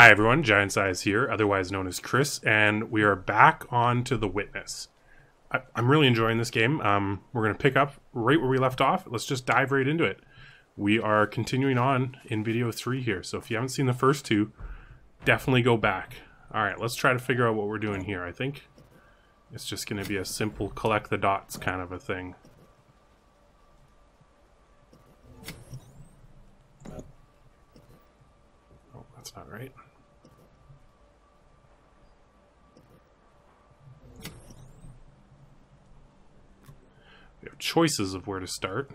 Hi everyone, Giant Size here, otherwise known as Chris, and we are back on to The Witness. I, am really enjoying this game. Um, we're going to pick up right where we left off. Let's just dive right into it. We are continuing on in video 3 here, so if you haven't seen the first two, definitely go back. Alright, let's try to figure out what we're doing here. I think it's just going to be a simple collect the dots kind of a thing. Oh, that's not right. We have choices of where to start.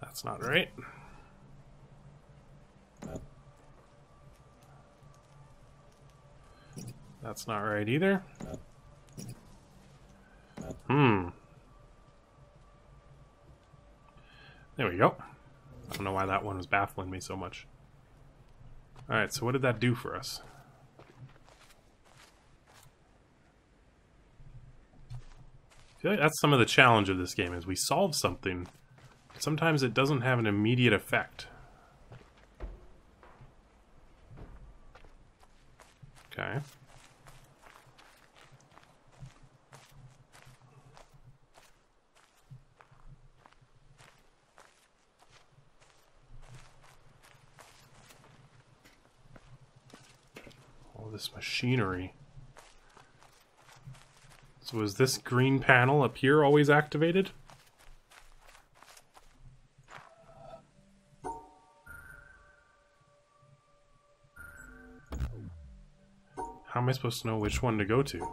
That's not right. That's not right either. Hmm. There we go. I don't know why that one was baffling me so much. Alright, so what did that do for us? I feel like that's some of the challenge of this game, is we solve something sometimes it doesn't have an immediate effect. Okay. This machinery. So is this green panel up here always activated? How am I supposed to know which one to go to?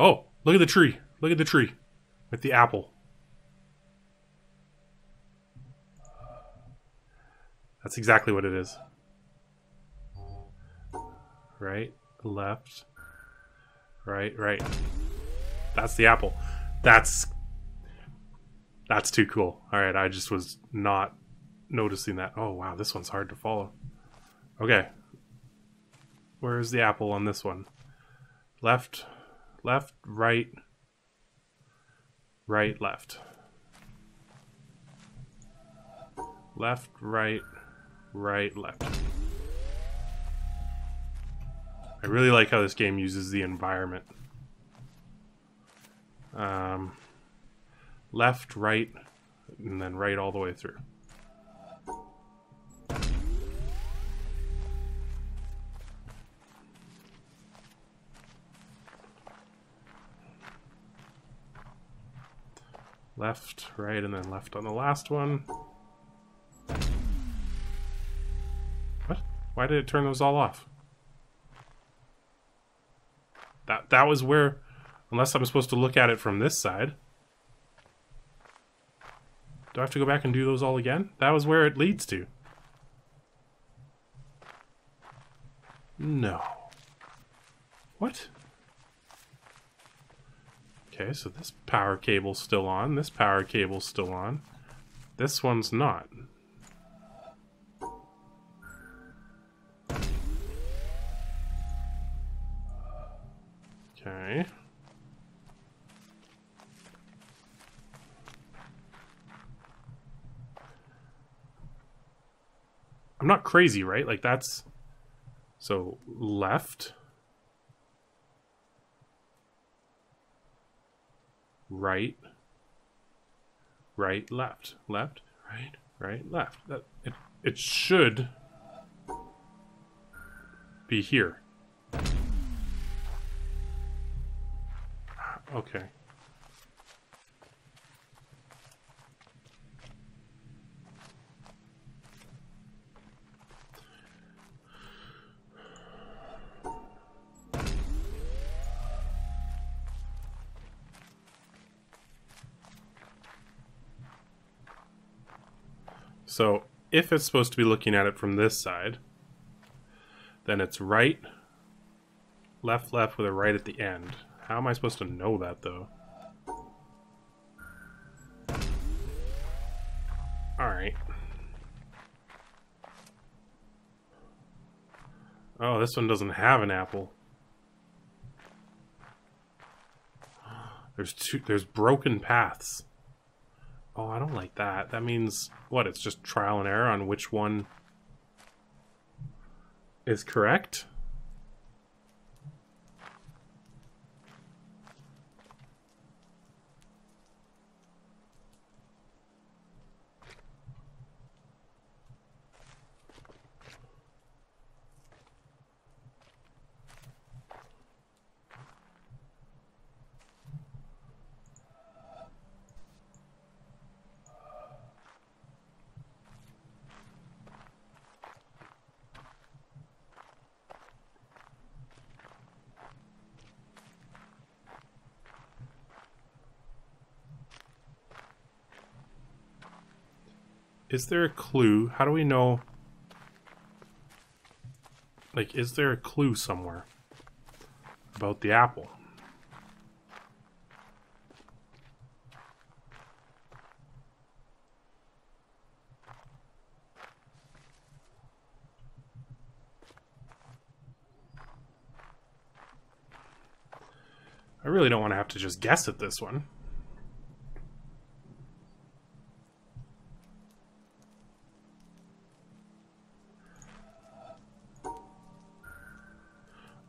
Oh, look at the tree. Look at the tree with the apple. That's exactly what it is. Right, left, right, right. That's the apple. That's that's too cool. All right, I just was not noticing that. Oh wow, this one's hard to follow. Okay, where's the apple on this one? Left, left, right, right, left. Left, right, right, left. I really like how this game uses the environment. Um, left, right, and then right all the way through. Left, right, and then left on the last one. What? Why did it turn those all off? That that was where Unless I'm supposed to look at it from this side. Do I have to go back and do those all again? That was where it leads to. No. What? Okay, so this power cable's still on. This power cable's still on. This one's not. Okay. I'm not crazy, right? Like that's so left, right, right, left, left, right, right, left. That it it should be here. Okay. So if it's supposed to be looking at it from this side, then it's right, left, left with a right at the end. How am I supposed to know that, though? Alright. Oh, this one doesn't have an apple. There's two there's broken paths. Oh, I don't like that. That means what? It's just trial and error on which one is correct? Is there a clue? How do we know? Like, is there a clue somewhere about the apple? I really don't want to have to just guess at this one.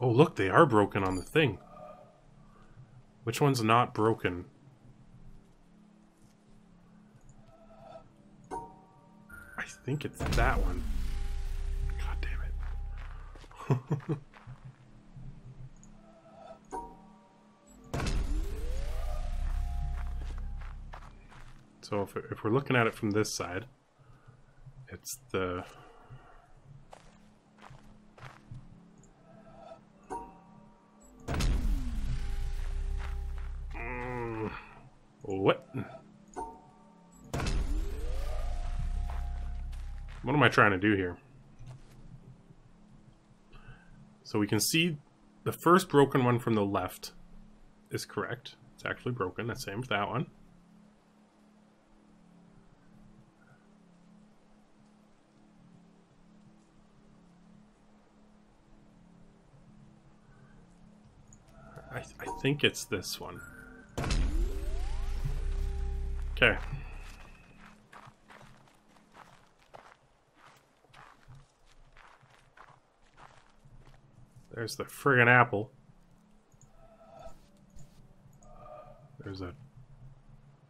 Oh, look, they are broken on the thing. Which one's not broken? I think it's that one. God damn it. so if, if we're looking at it from this side, it's the What? What am I trying to do here? So we can see the first broken one from the left is correct. It's actually broken. The same with that one. I, I think it's this one. Okay. There's the friggin' apple. There's a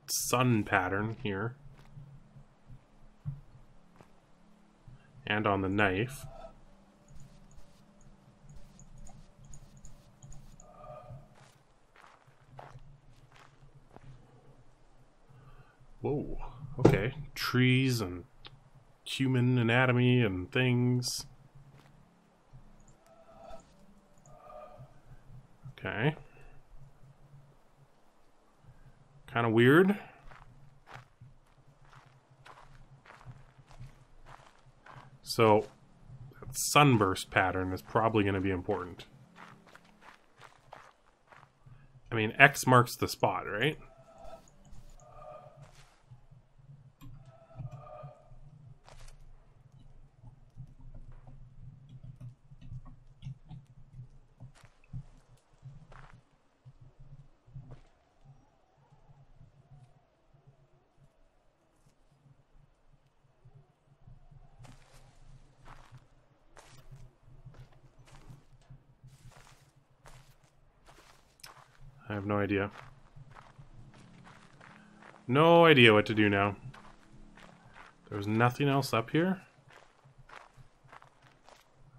sun pattern here. And on the knife. Whoa. Okay. Trees and human anatomy and things. Okay. Kind of weird. So, that sunburst pattern is probably going to be important. I mean, X marks the spot, right? I have no idea. No idea what to do now. There's nothing else up here?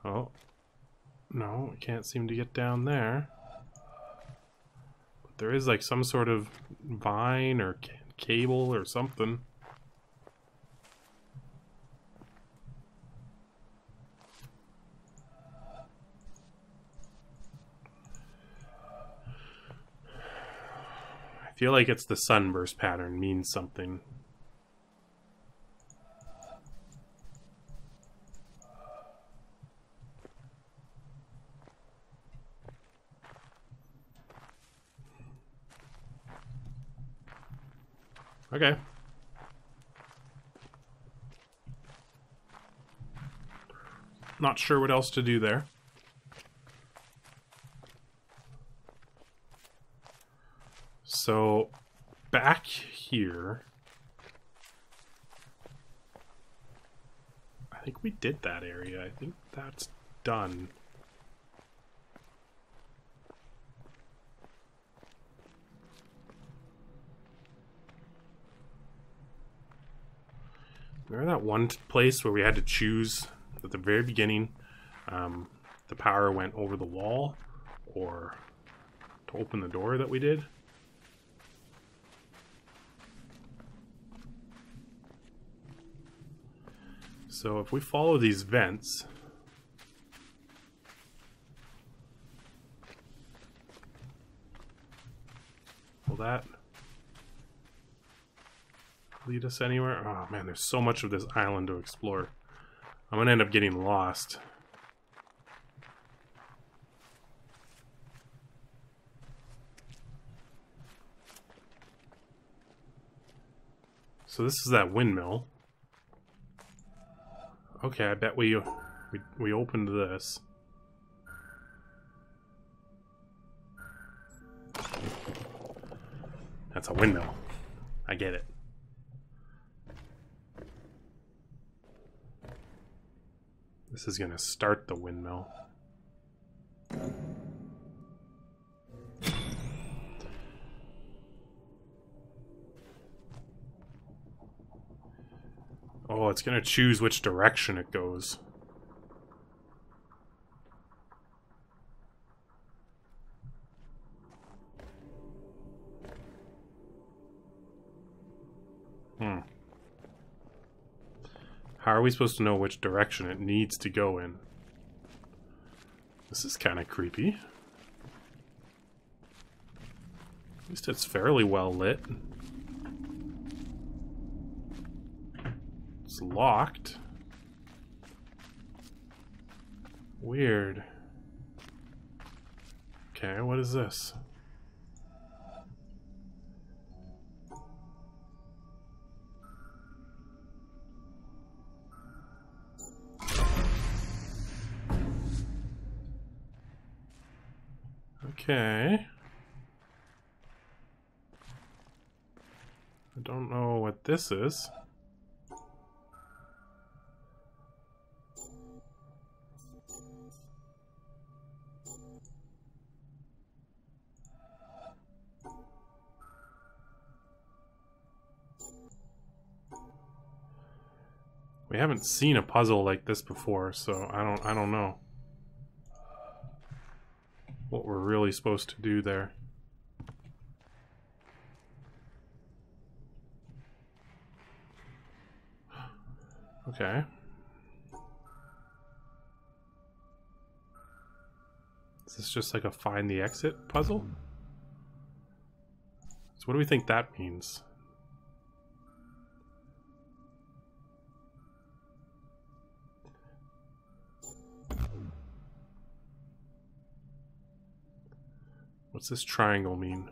Oh. No, we can't seem to get down there. But there is like some sort of vine or cable or something. Feel like it's the sunburst pattern means something. Okay. Not sure what else to do there. So, back here... I think we did that area. I think that's done. Remember that one place where we had to choose at the very beginning? Um, the power went over the wall or to open the door that we did? So if we follow these vents, will that lead us anywhere? Oh man, there's so much of this island to explore. I'm gonna end up getting lost. So this is that windmill. Okay, I bet we we, we opened this. That's a windmill. I get it. This is going to start the windmill. Oh, it's going to choose which direction it goes. Hmm. How are we supposed to know which direction it needs to go in? This is kind of creepy. At least it's fairly well lit. Locked. Weird. Okay, what is this? Okay. I don't know what this is. We haven't seen a puzzle like this before, so I don't I don't know what we're really supposed to do there. Okay. Is this just like a find the exit puzzle? So what do we think that means? What's this triangle mean?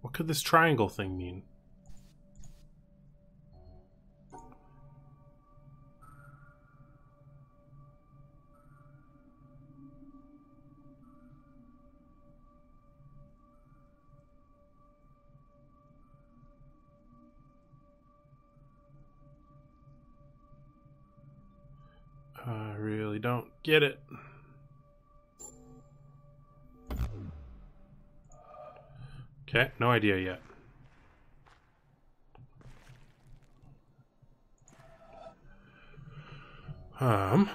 What could this triangle thing mean? Really don't get it. Okay, no idea yet. Um...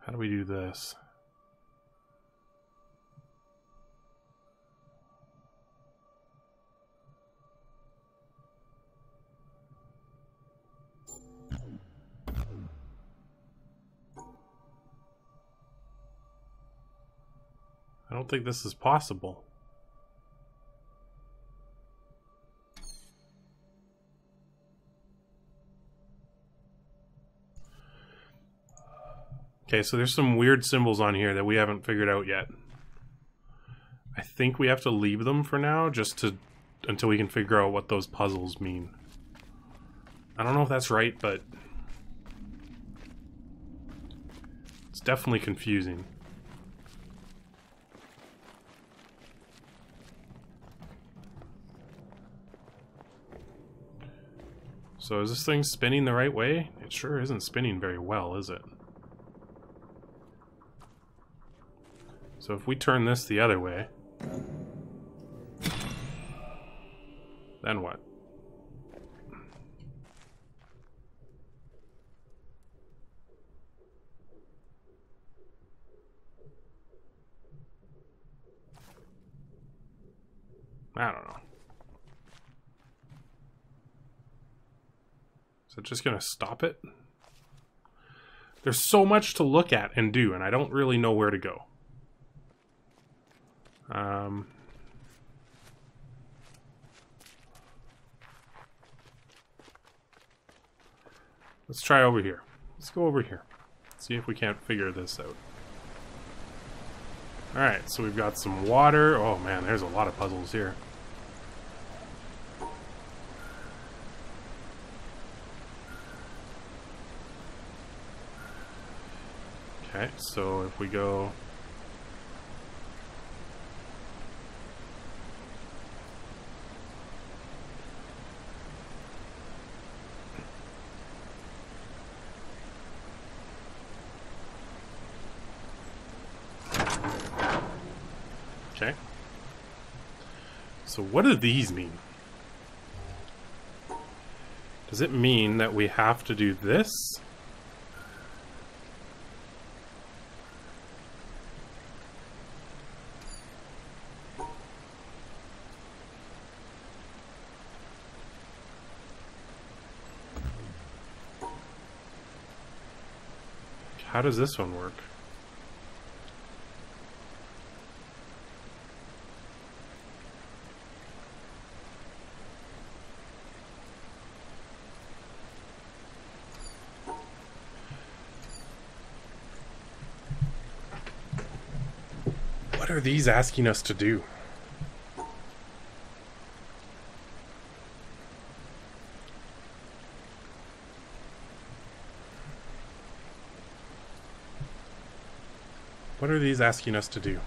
How do we do this? I don't think this is possible. Okay, so there's some weird symbols on here that we haven't figured out yet. I think we have to leave them for now, just to until we can figure out what those puzzles mean. I don't know if that's right, but it's definitely confusing. So is this thing spinning the right way? It sure isn't spinning very well, is it? So if we turn this the other way, then what? I don't know. Is it just going to stop it? There's so much to look at and do, and I don't really know where to go. Um, let's try over here. Let's go over here. See if we can't figure this out. Alright, so we've got some water. Oh man, there's a lot of puzzles here. Okay, so if we go Okay. So what do these mean? Does it mean that we have to do this? How does this one work? What are these asking us to do? What are these asking us to do?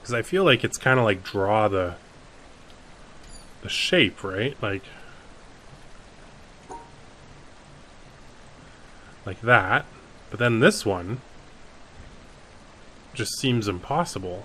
Because I feel like it's kind of like draw the the shape, right? Like like that. But then this one just seems impossible.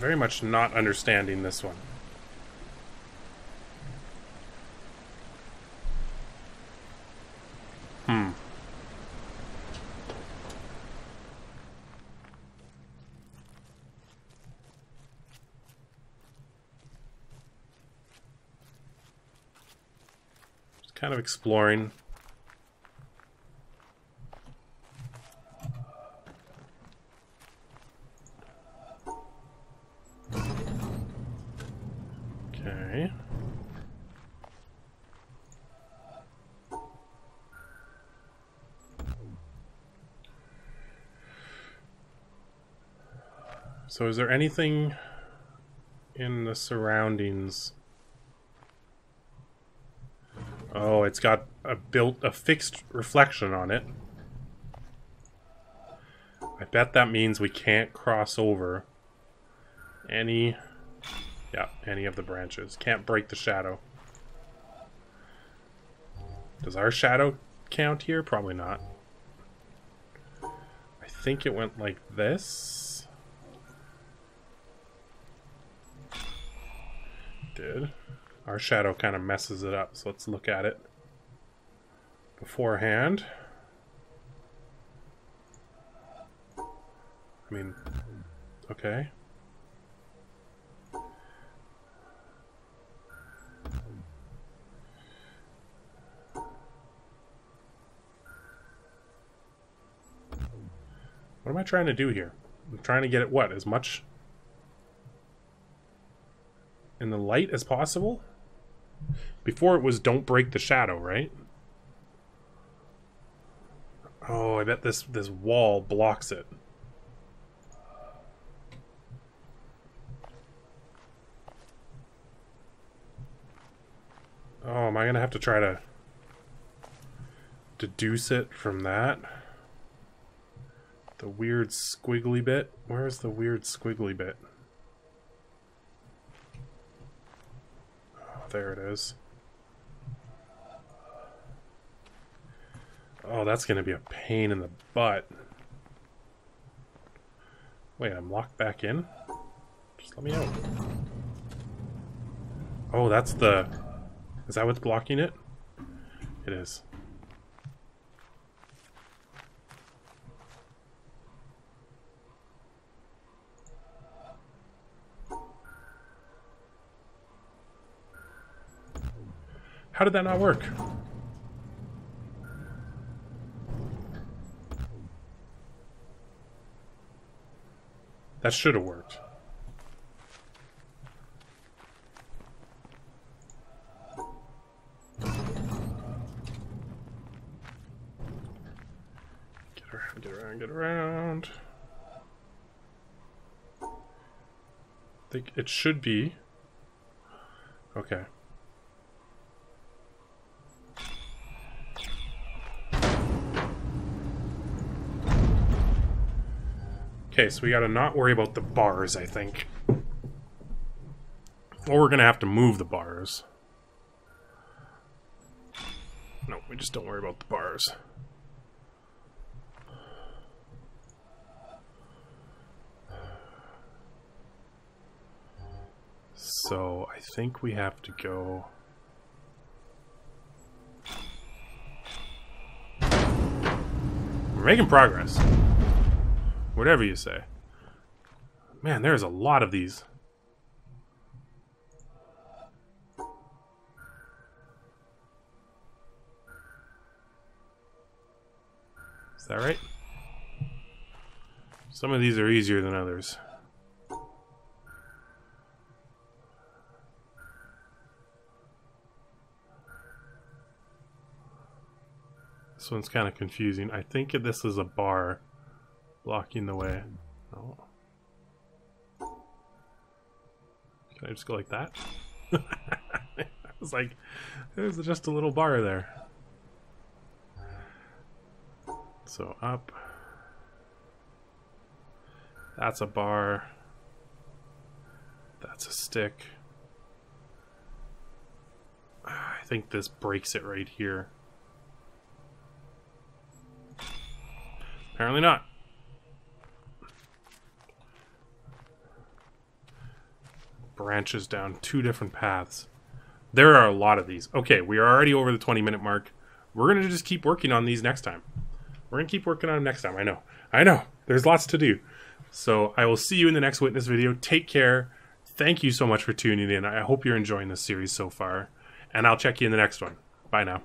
Very much not understanding this one. Hmm. Just kind of exploring. So is there anything in the surroundings? Oh, it's got a built a fixed reflection on it. I bet that means we can't cross over any yeah, any of the branches. Can't break the shadow. Does our shadow count here? Probably not. I think it went like this. Did. Our shadow kind of messes it up, so let's look at it beforehand. I mean, okay. What am I trying to do here? I'm trying to get it what? As much in the light as possible? Before it was don't break the shadow, right? Oh, I bet this this wall blocks it. Oh, am I gonna have to try to deduce it from that? The weird squiggly bit? Where's the weird squiggly bit? There it is. Oh, that's going to be a pain in the butt. Wait, I'm locked back in? Just let me out. Oh, that's the... Is that what's blocking it? It is. How did that not work? That should have worked. Get around, get around, get around. I think it should be. Okay. Okay, so we gotta not worry about the bars, I think. Or we're gonna have to move the bars. No, we just don't worry about the bars. So, I think we have to go... We're making progress. Whatever you say. Man, there's a lot of these. Is that right? Some of these are easier than others. This one's kind of confusing. I think this is a bar blocking the way. No. Can I just go like that? I was like, there's just a little bar there. So up. That's a bar. That's a stick. Ah, I think this breaks it right here. Apparently not. Branches down two different paths. There are a lot of these. Okay, we are already over the 20 minute mark. We're going to just keep working on these next time. We're going to keep working on them next time. I know. I know. There's lots to do. So I will see you in the next witness video. Take care. Thank you so much for tuning in. I hope you're enjoying this series so far. And I'll check you in the next one. Bye now.